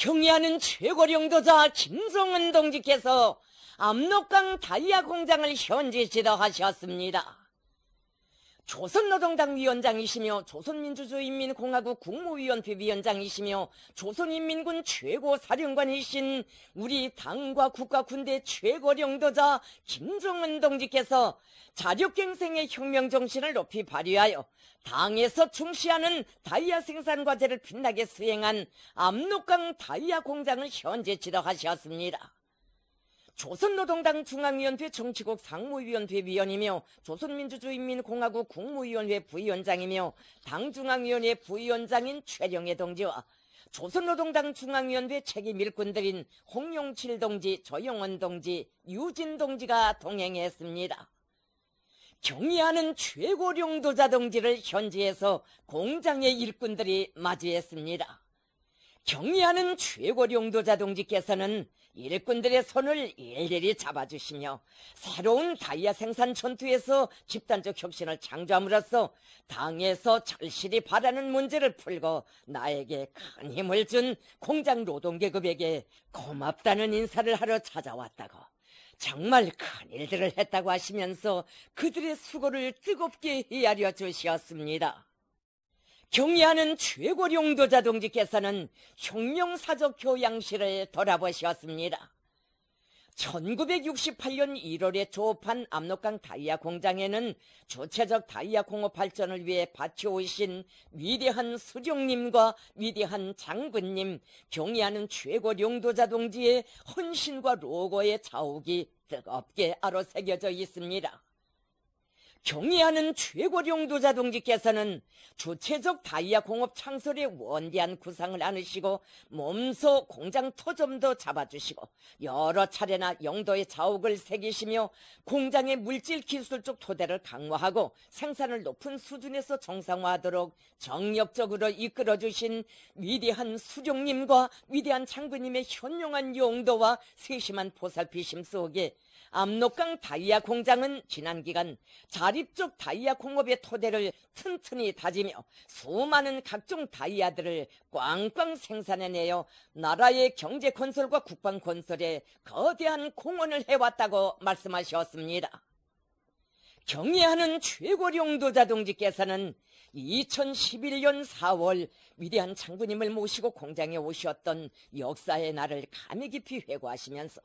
경의하는 최고령도자 김성은 동지께서 압록강 다이아 공장을 현지 지도하셨습니다. 조선노동당 위원장이시며 조선민주주의인민공화국 국무위원회 위원장이시며 조선인민군 최고 사령관이신 우리 당과 국가 군대 최고 령도자 김정은 동지께서 자력갱생의 혁명정신을 높이 발휘하여 당에서 중시하는 다이아 생산 과제를 빛나게 수행한 압록강 다이아 공장을 현재 지도하셨습니다. 조선노동당 중앙위원회 정치국 상무위원회 위원이며 조선민주주의인민공화국 국무위원회 부위원장이며 당중앙위원회 부위원장인 최령애 동지와 조선노동당 중앙위원회 책임 일꾼들인 홍용칠 동지, 조영원 동지, 유진 동지가 동행했습니다. 경의하는 최고 령도자 동지를 현지에서 공장의 일꾼들이 맞이했습니다. 경의하는 최고령도자 동지께서는 일꾼들의 손을 일일이 잡아주시며 새로운 다이아 생산 전투에서 집단적 혁신을 창조함으로써 당에서 절실히 바라는 문제를 풀고 나에게 큰 힘을 준 공장 노동계급에게 고맙다는 인사를 하러 찾아왔다고 정말 큰 일들을 했다고 하시면서 그들의 수고를 뜨겁게 헤아려 주셨습니다. 경의하는 최고령도자 동지께서는 혁명사적 교양실을 돌아보셨습니다. 1968년 1월에 조업한 압록강 다이아 공장에는 조체적 다이아 공업 발전을 위해 바치오신 위대한 수령님과 위대한 장군님, 경의하는 최고령도자 동지의 헌신과 로고의 자욱이 뜨겁게 아로 새겨져 있습니다. 경의하는 최고령도 자 동지께서는 주체적 다이아 공업 창설의 원대한 구상을 안으시고 몸소 공장 토점도 잡아주시고 여러 차례나 영도의 자욱을 새기시며 공장의 물질 기술적 토대를 강화하고 생산을 높은 수준에서 정상화하도록 정력적으로 이끌어주신 위대한 수령님과 위대한 장군님의 현명한 용도와 세심한 보살피심 속에 압록강 다이아 공장은 지난 기간 자립적 다이아 공업의 토대를 튼튼히 다지며 수많은 각종 다이아들을 꽝꽝 생산해내어 나라의 경제 건설과 국방 건설에 거대한 공헌을 해왔다고 말씀하셨습니다. 경애하는 최고령도자 동지께서는 2011년 4월 위대한 장군님을 모시고 공장에 오셨던 역사의 날을 감히 깊이 회고하시면서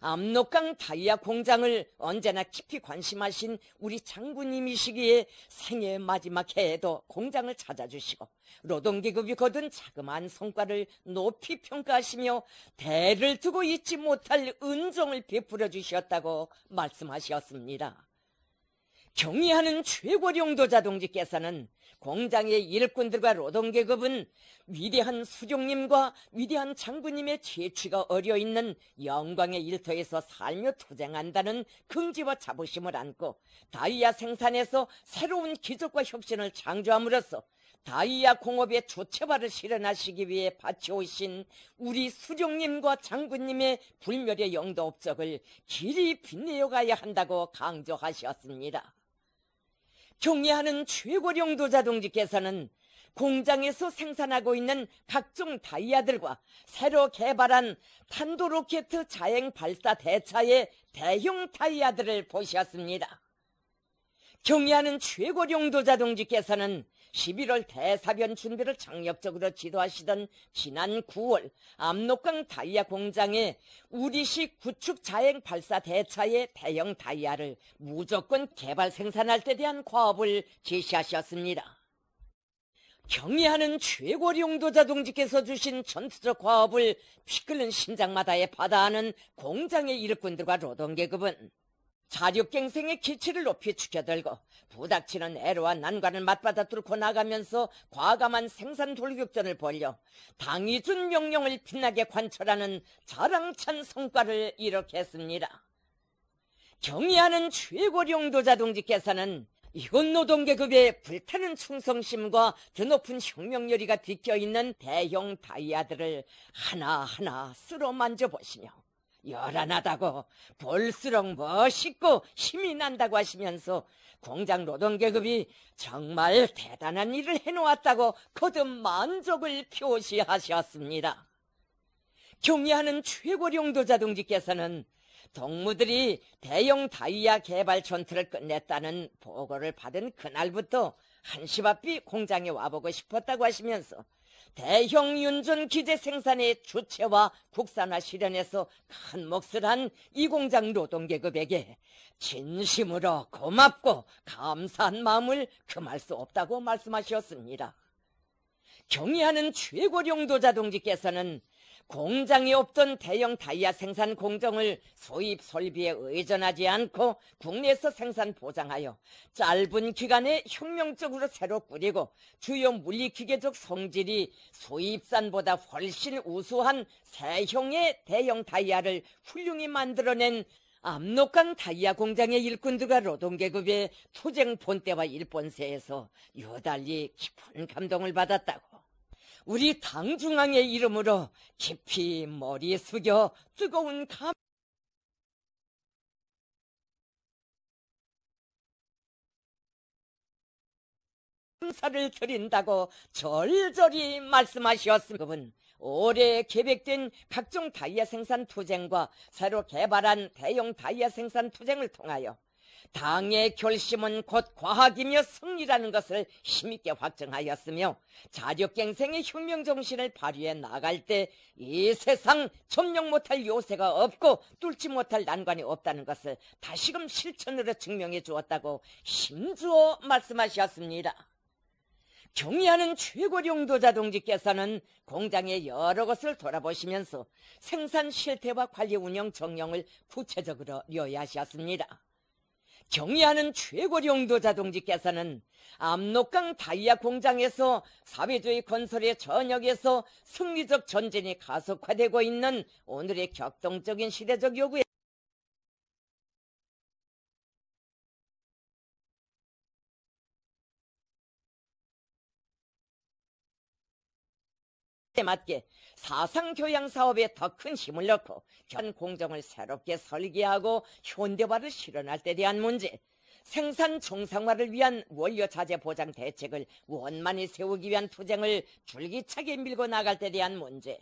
압록강 다이아 공장을 언제나 깊이 관심하신 우리 장군님이시기에 생애 마지막 해에도 공장을 찾아주시고 노동계급이 거둔 자그마한 성과를 높이 평가하시며 대를 두고 잊지 못할 은종을 베풀어 주셨다고 말씀하셨습니다. 경의하는 최고령도 자 동지께서는 공장의 일꾼들과 노동계급은 위대한 수종님과 위대한 장군님의 채취가 어려 있는 영광의 일터에서 살며 투쟁한다는 긍지와 자부심을 안고 다이아 생산에서 새로운 기적과 혁신을 창조함으로써 다이아 공업의 조체화를 실현하시기 위해 바치오신 우리 수종님과 장군님의 불멸의 영도 업적을 길이 빛내어 가야 한다고 강조하셨습니다. 경례하는 최고령도자 동지께서는 공장에서 생산하고 있는 각종 다이아들과 새로 개발한 탄도로켓 자행 발사 대차의 대형 다이아들을 보셨습니다. 경의하는 최고령도자 동지께서는 11월 대사변 준비를 장력적으로 지도하시던 지난 9월 압록강 다이아 공장에 우리식 구축 자행 발사 대차의 대형 다이아를 무조건 개발 생산할 때 대한 과업을 제시하셨습니다. 경의하는 최고령도자 동지께서 주신 전투적 과업을 피 끓는 심장마다에 받아하는 공장의 일꾼들과 노동계급은 자력갱생의 기치를 높이 축여들고 부닥치는 애로와 난관을 맞받아 뚫고 나가면서 과감한 생산 돌격전을 벌여 당이 준 명령을 빛나게 관철하는 자랑찬 성과를 이룩했습니다. 경의하는 최고령도자 동지께서는 이곳 노동계급의 불타는 충성심과 드높은 혁명열의가 비껴있는 대형 다이아들을 하나하나 쓸어 만져보시며 열안하다고 볼수록 멋있고 힘이 난다고 하시면서 공장 노동계급이 정말 대단한 일을 해놓았다고 거듭 만족을 표시하셨습니다. 경리하는 최고령도 자 동지께서는 동무들이 대형 다이아 개발 전투를 끝냈다는 보고를 받은 그날부터 한시바삐 공장에 와보고 싶었다고 하시면서 대형 윤전 기재 생산의 주체와 국산화 실현에서 큰 몫을 한 이 공장 노동계급에게 진심으로 고맙고 감사한 마음을 금할 수 없다고 말씀하셨습니다. 경의하는 최고령도 자 동지께서는 공장이 없던 대형 다이아 생산 공정을 소입 설비에 의존하지 않고 국내에서 생산 보장하여 짧은 기간에 혁명적으로 새로 꾸리고 주요 물리기계적 성질이 소입산보다 훨씬 우수한 새형의 대형 다이아를 훌륭히 만들어낸 압록강 다이아 공장의 일꾼들과 노동계급의 투쟁 본때와 일본세에서 유달리 깊은 감동을 받았다고. 우리 당중앙의 이름으로 깊이 머리 숙여 뜨거운 감 감사를 드린다고 절절히 말씀하셨습니다. 그분 올해 계획된 각종 다이아 생산 투쟁과 새로 개발한 대형 다이아 생산 투쟁을 통하여 당의 결심은 곧 과학이며 승리라는 것을 힘있게 확정하였으며 자력갱생의 혁명정신을 발휘해 나갈 때 이 세상 점령 못할 요새가 없고 뚫지 못할 난관이 없다는 것을 다시금 실천으로 증명해 주었다고 힘주어 말씀하셨습니다. 경의하는 최고령도자 동지께서는 공장의 여러 것을 돌아보시면서 생산 실태와 관리 운영 정령을 구체적으로 료하셨습니다. 경의하는 최고령도 자 동지께서는 압록강 다이아 공장에서 사회주의 건설의 전역에서 승리적 전진이 가속화되고 있는 오늘의 격동적인 시대적 요구에 맞게 사상 교양 사업에 더 큰 힘을 넣고 현 공정을 새롭게 설계하고 현대화를 실현할 때 대한 문제, 생산 정상화를 위한 원료 자재 보장 대책을 원만히 세우기 위한 투쟁을 줄기차게 밀고 나갈 때 대한 문제,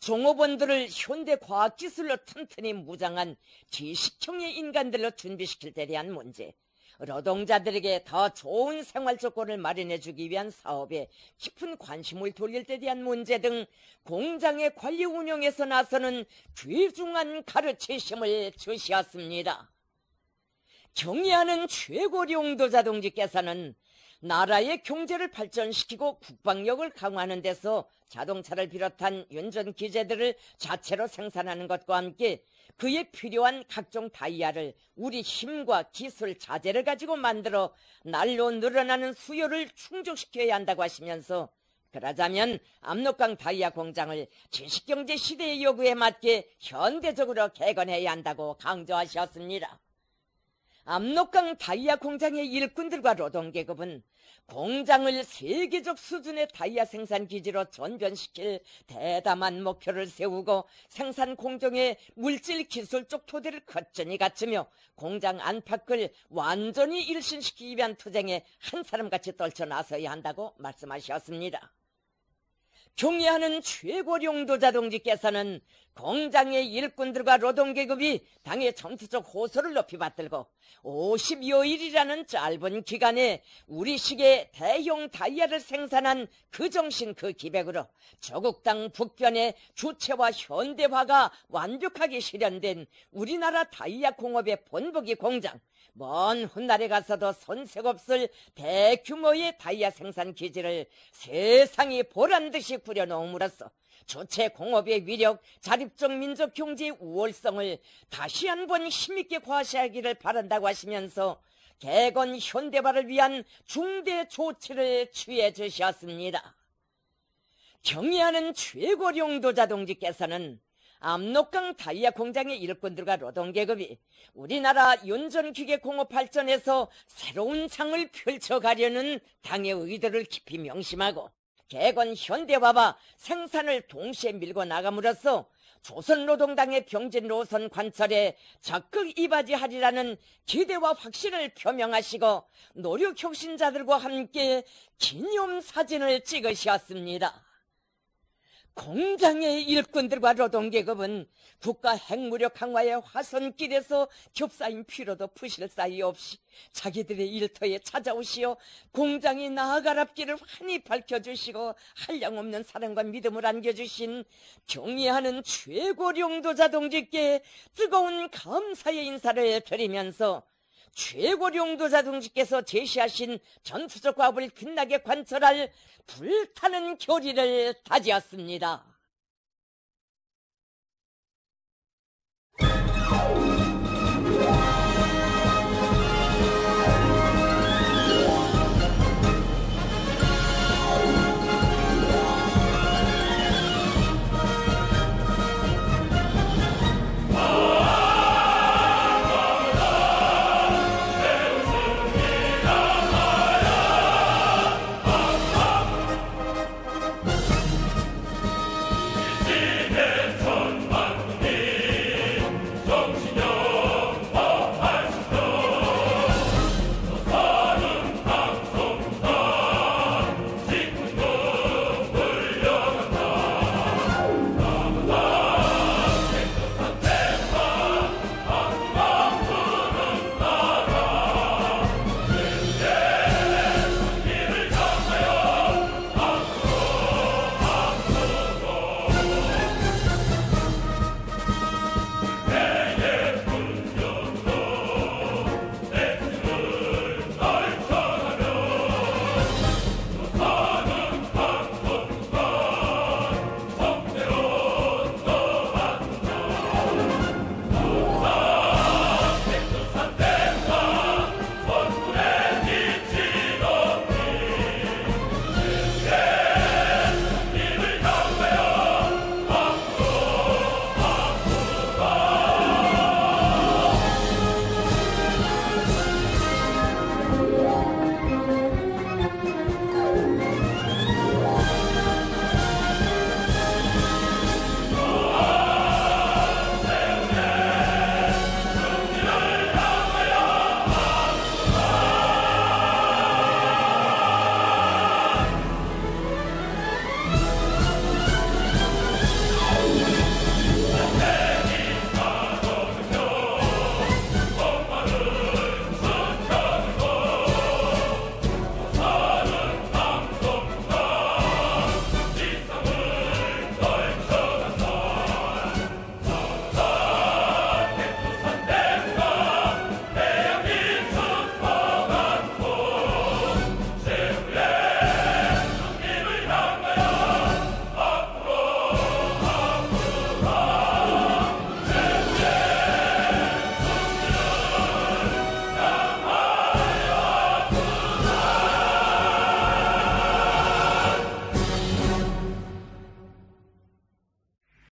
종업원들을 현대 과학기술로 튼튼히 무장한 지식형의 인간들로 준비시킬 때 대한 문제, 노동자들에게 더 좋은 생활 조건을 마련해 주기 위한 사업에 깊은 관심을 돌릴 때 대한 문제 등 공장의 관리 운영에서 나서는 귀중한 가르치심을 주시었습니다. 경의하는 최고령도 자 동지께서는 나라의 경제를 발전시키고 국방력을 강화하는 데서 자동차를 비롯한 연전 기재들을 자체로 생산하는 것과 함께 그에 필요한 각종 다이아를 우리 힘과 기술 자재를 가지고 만들어 날로 늘어나는 수요를 충족시켜야 한다고 하시면서 그러자면 압록강 다이아 공장을 지식경제 시대의 요구에 맞게 현대적으로 개건해야 한다고 강조하셨습니다. 압록강 다이아 공장의 일꾼들과 노동계급은 공장을 세계적 수준의 다이아 생산 기지로 전변시킬 대담한 목표를 세우고 생산 공정의 물질 기술적 토대를 거전히 갖추며 공장 안팎을 완전히 일신시키기 위한 투쟁에 한 사람같이 떨쳐 나서야 한다고 말씀하셨습니다. 경의하는 최고령도 자 동지께서는 공장의 일꾼들과 노동계급이 당의 전투적 호소를 높이 받들고 50여일이라는 짧은 기간에 우리식의 대형 다이아를 생산한 그 정신 그 기백으로 땅 북변의 주체와 현대화가 완벽하게 실현된 우리나라 다이아 공업의 본보기 공장 먼 훗날에 가서도 손색 없을 대규모의 다이아 생산 기지를 세상이 보란듯이 꾸려놓음으로써 조체 공업의 위력, 자립적 민족 경제의 우월성을 다시 한번 힘있게 과시하기를 바란다고 하시면서 개건 현대화를 위한 중대 조치를 취해 주셨습니다. 경의하는 최고령도 자 동지께서는 압록강 다이아 공장의 일꾼들과 노동계급이 우리나라 연전기계 공업 발전에서 새로운 장을 펼쳐가려는 당의 의도를 깊이 명심하고 개건 현대화와 생산을 동시에 밀고 나감으로써 조선노동당의 병진 노선 관철에 적극 이바지하리라는 기대와 확신을 표명하시고 노력혁신자들과 함께 기념사진을 찍으셨습니다. 공장의 일꾼들과 노동계급은 국가 핵무력 강화의 화선길에서 겹싸인 피로도 푸실 사이 없이 자기들의 일터에 찾아오시어 공장이 나아가랍기를 환히 밝혀주시고 한량없는 사랑과 믿음을 안겨주신 경의하는 최고령도자 동지께 뜨거운 감사의 인사를 드리면서 최고령도자 동지께서 제시하신 전투적 과업을 빛나게 관철할 불타는 교리를 다지었습니다.